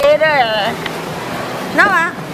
别的那玩意